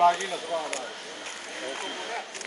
Vágina, só a